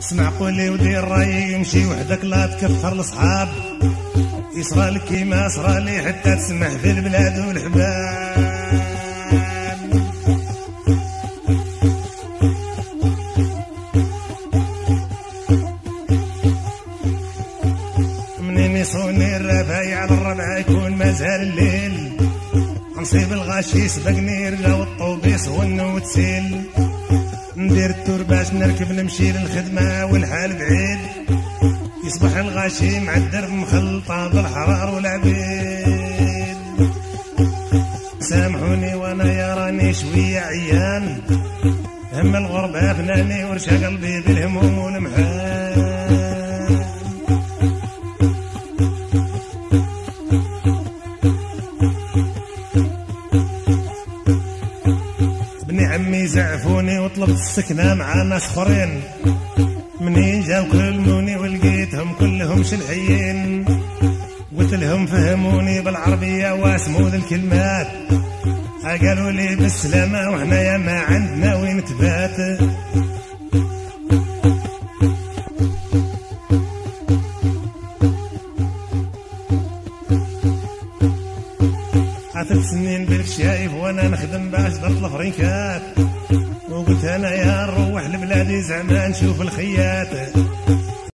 اسمع قولي ودير رايي يمشي وحدك لا تكفر الصحاب يصرى لك كيما صرى لي حتى تسمح في البلاد والحباب منين يصوني الربايع على الربع يكون مازال الليل. نصيب الغاشي سبقني رجا والطوبيس والنوتسيل. ندير التور باش نركب نمشي للخدمة والحال بعيد. يصبح الغاشي مع الدرب مخلطة بالحرار والعبيد. سامحوني وأنا يا راني شوية عيان. هم الغربة فناني ورشا قلبي بالهموم والمحال. عمي زعفوني وطلبت السكنة مع ناس أخرين. منين جاو كلموني ولقيتهم كلهم شلحيين قلت لهم فهموني بالعربية واسمو ذي الكلمات. قالوا لي بالسلامة وحنا يا ما عندنا وين تبات. ثلاث سنين بالك شايف وأنا نخدم باش درت الفرينكات وقلت أنا يا نروح لبلادي زعما نشوف الخيات